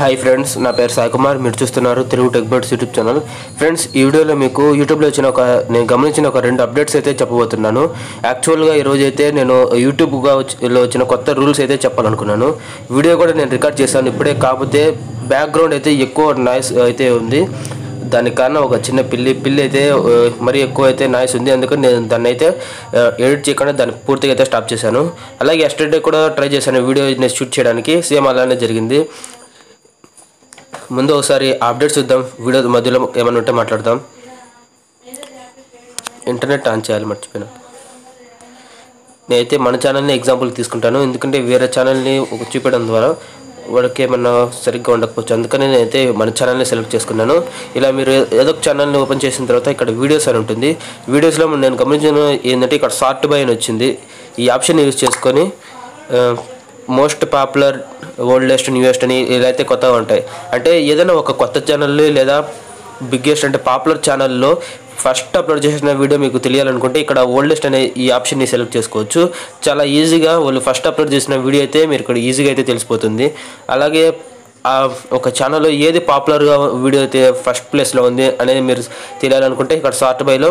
Hi friends నా పేరు సాయి కుమార్. మీరు చూస్తున్నారు Telugu tech birds YouTube channel friends ఈ వీడియోలో మీకు యూట్యూబ్లో వచ్చిన ఒక నేను గమనించిన ఒక రెండు అప్డేట్స్ అయితే చెప్పబోతున్నాను. యాక్చువల్గా ఈరోజు అయితే నేను యూట్యూబ్గా వచ్చి- వచ్చిన కొత్త రూల్స్ అయితే చెప్పాలనుకున్నాను. వీడియో కూడా నేను రికార్డ్ చేశాను ఇప్పుడే. కాకపోతే బ్యాక్గ్రౌండ్ అయితే ఎక్కువ నాయిస్ అయితే ఉంది. దానికి కారణం ఒక చిన్న పిల్లి పిల్లి అయితే మరీ ఎక్కువ అయితే నాయిస్ ఉంది. అందుకని నేను దాన్ని అయితే ఎడిట్ చేయకుండా దాన్ని పూర్తిగా అయితే స్టాప్ చేశాను. అలాగే ఎస్టర్డే కూడా ట్రై చేశాను వీడియో నేను షూట్ చేయడానికి. సేమ్ అలానే జరిగింది. ముందు ఒకసారి అప్డేట్స్ చూద్దాం. వీడియో మధ్యలో ఏమైనా ఉంటే మాట్లాడదాం. ఇంటర్నెట్ ఆన్ చేయాలి మర్చిపోయినా. నేనైతే మన ఛానల్ని ఎగ్జాంపుల్ తీసుకుంటాను. ఎందుకంటే వేరే ఛానల్ని చూపించడం ద్వారా వాళ్ళకి ఏమన్నా సరిగ్గా ఉండకపోవచ్చు. అందుకని నేనైతే మన ఛానల్ని సెలెక్ట్ చేసుకున్నాను. ఇలా మీరు ఏదో ఒక ఛానల్ని ఓపెన్ చేసిన తర్వాత ఇక్కడ వీడియోస్ అని ఉంటుంది. వీడియోస్లో నేను గమనించిన ఏంటంటే ఇక్కడ షార్ట్ బై అని వచ్చింది. ఈ ఆప్షన్ యూజ్ చేసుకొని మోస్ట్ పాపులర్ ఓల్డెస్ట్ న్యూయెస్ట్ అని ఇలా అయితే కొత్తగా ఉంటాయి. అంటే ఏదైనా ఒక కొత్త ఛానల్ లేదా బిగ్గెస్ట్ అంటే పాపులర్ ఛానల్లో ఫస్ట్ అప్లోడ్ చేసిన వీడియో మీకు తెలియాలనుకుంటే ఇక్కడ ఓల్డెస్ట్ అనే ఈ ఆప్షన్ని సెలెక్ట్ చేసుకోవచ్చు. చాలా ఈజీగా వాళ్ళు ఫస్ట్ అప్లోడ్ చేసిన వీడియో అయితే మీరు ఇక్కడ ఈజీగా అయితే తెలిసిపోతుంది. అలాగే ఒక ఛానల్లో ఏది పాపులర్గా వీడియో అయితే ఫస్ట్ ప్లేస్లో ఉంది అనేది మీరు తెలియాలనుకుంటే ఇక్కడ సార్ట్ బైలో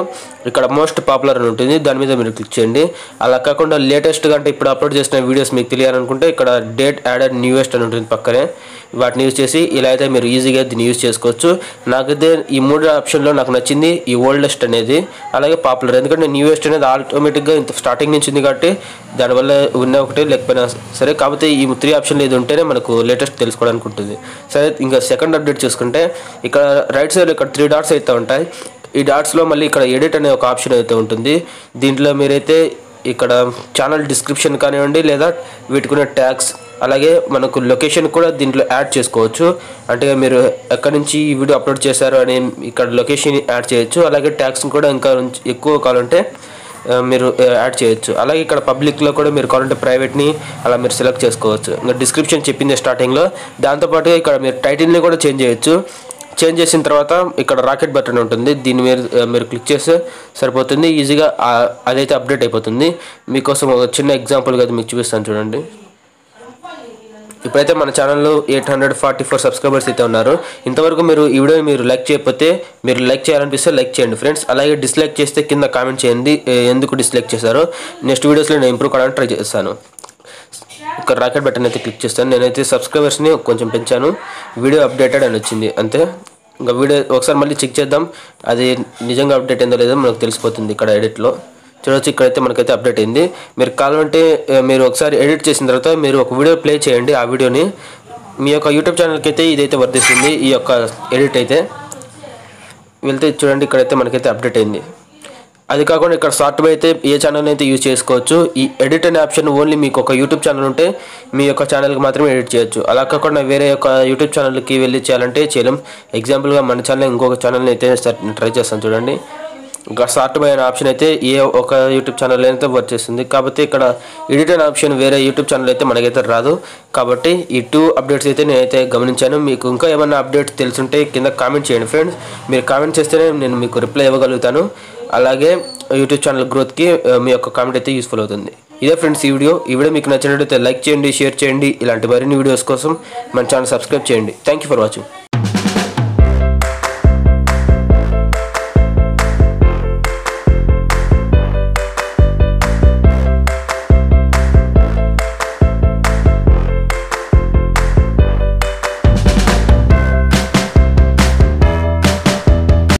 ఇక్కడ మోస్ట్ పాపులర్ అని ఉంటుంది. దాని మీద మీరు క్లిక్ చేయండి. అలా కాకుండా లేటెస్ట్గా అంటే ఇప్పుడు అప్లోడ్ చేసిన వీడియోస్ మీకు తెలియాలనుకుంటే ఇక్కడ డేట్ యాడెడ్ న్యూయెస్ట్ అని ఉంటుంది పక్కనే. వాటిని యూజ్ చేసి ఇలా అయితే మీరు ఈజీగా దీన్ని యూజ్ చేసుకోవచ్చు. నాకైతే ఈ మూడు ఆప్షన్లో నాకు నచ్చింది ఈ ఓల్డెస్ట్ అనేది. అలాగే పాపులర్ ఎందుకంటే న్యూయెస్ట్ అనేది ఆటోమేటిక్గా ఇంత స్టార్టింగ్ నుంచి ఉంది కాబట్టి దానివల్ల ఉన్న ఒకటి లేకపోయినా సరే. కాకపోతే ఈ త్రీ ఆప్షన్లు ఇది ఉంటేనే మనకు లేటెస్ట్ తెలుసుకోవడానికి ఉంటుంది. సరే ఇంకా సెకండ్ అప్డేట్ చూసుకుంటే ఇక్కడ రైట్ సైడ్ ఇక్కడ త్రీ డాట్స్ అయితే ఉంటాయి. ఈ డాట్స్లో మళ్ళీ ఇక్కడ ఎడిట్ అనే ఒక ఆప్షన్ అయితే ఉంటుంది. దీంట్లో మీరైతే ఇక్కడ ఛానల్ డిస్క్రిప్షన్ కానివ్వండి లేదా పెట్టుకునే ట్యాగ్స్ అలాగే మనకు లొకేషన్ కూడా దీంట్లో యాడ్ చేసుకోవచ్చు. అంటే మీరు ఎక్కడి నుంచి ఈ వీడియో అప్లోడ్ చేశారు అని ఇక్కడ లొకేషన్ యాడ్ చేయొచ్చు. అలాగే ట్యాగ్స్ని కూడా ఇంకా ఎక్కువ కావాలంటే ఉంటే మీరు యాడ్ చేయొచ్చు. అలాగే ఇక్కడ పబ్లిక్లో కూడా మీరు కావాలంటే ప్రైవేట్ని అలా మీరు సెలెక్ట్ చేసుకోవచ్చు. ఇంకా డిస్క్రిప్షన్ చెప్పింది స్టార్టింగ్లో దాంతోపాటుగా ఇక్కడ మీరు టైటిల్ని కూడా చేంజ్ చేయొచ్చు. చేంజ్ చేసిన తర్వాత ఇక్కడ రాకెట్ బటన్ ఉంటుంది. దీన్ని మీరు మీరు క్లిక్ చేస్తే సరిపోతుంది. ఈజీగా అదైతే అప్డేట్ అయిపోతుంది. మీకోసం ఒక చిన్న ఎగ్జాంపుల్గా అది మీకు చూపిస్తాను చూడండి. ఇప్పుడైతే మన ఛానల్లో eight hundred forty four subscribers అయితే ఉన్నారు. ఇంతవరకు మీరు ఈ వీడియో మీరు లైక్ చేయకపోతే మీరు లైక్ చేయాలనిపిస్తే లైక్ చేయండి. ఫ్రెండ్స్ అలాగే డిస్లైక్ చేస్తే కింద కామెంట్ చేయండి ఎందుకు డిస్లైక్ చేశారో. నెక్స్ట్ వీడియోస్లో నేను ఇంప్రూవ్ కావడానికి ట్రై చేస్తాను. ఒక రాకెట్ బటన్ అయితే క్లిక్ చేస్తాను. నేనైతే సబ్స్క్రైబర్స్ని కొంచెం పెంచాను. వీడియో అప్డేటెడ్ అని వచ్చింది అంతే. ఇంకా వీడియో ఒకసారి మళ్ళీ చెక్ చేద్దాం. అది నిజంగా అప్డేట్ అయిందో లేదో మనకు తెలిసిపోతుంది ఇక్కడ ఎడిట్లో. చూడవచ్చు ఇక్కడైతే మనకైతే అప్డేట్ అయింది. మీరు కావాలంటే మీరు ఒకసారి ఎడిట్ చేసిన తర్వాత మీరు ఒక వీడియో ప్లే చేయండి. ఆ వీడియోని మీ యొక్క యూట్యూబ్ ఛానల్కి అయితే ఇదైతే వర్తిస్తుంది. ఈ యొక్క ఎడిట్ అయితే. వెళ్తే చూడండి ఇక్కడైతే మనకైతే అప్డేట్ అయింది. అది కాకుండా ఇక్కడ సాఫ్ట్వేర్ అయితే ఏ ఛానల్ అయితే యూజ్ చేసుకోవచ్చు ఈ ఎడిట్ అనే ఆప్షన్ ఓన్లీ మీకు ఒక యూట్యూబ్ ఛానల్ ఉంటే మీ యొక్క ఛానల్కి మాత్రమే ఎడిట్ చేయొచ్చు. అలా కాకుండా వేరే యొక్క యూట్యూబ్ ఛానల్కి వెళ్ళి చేయాలంటే చేయలేం. ఎగ్జాంపుల్గా మన ఛానల్ ఇంకొక ఛానల్ని అయితే ట్రై చేస్తాను చూడండి. ఇంకా సాఫ్ట్ బై అనే ఆప్షన్ అయితే ఏ ఒక యూట్యూబ్ ఛానల్ అయితే వర్క్ చేస్తుంది కాబట్టి ఇక్కడ ఎడిట్ అనే ఆప్షన్ వేరే యూట్యూబ్ ఛానల్ అయితే మనకైతే రాదు. కాబట్టి ఈ టూ అప్డేట్స్ అయితే నేనైతే గమనించాను. మీకు ఇంకా ఏమైనా అప్డేట్స్ తెలుసుంటే కింద కామెంట్ చేయండి ఫ్రెండ్స్ మీరు కామెంట్ చేస్తేనే నేను మీకు రిప్లై ఇవ్వగలుగుతాను. అలాగే యూట్యూబ్ ఛానల్ గ్రోత్కి మీ యొక్క కామెంట్ అయితే యూస్ఫుల్ అవుతుంది. ఇదే ఫ్రెండ్స్ ఈ వీడియో ఈ వీడియో మీకు నచ్చినట్లయితే లైక్ చేయండి షేర్ చేయండి. ఇలాంటి మరిన్ని వీడియోస్ కోసం మన ఛానల్ సబ్స్క్రైబ్ చేయండి. Thank you for watching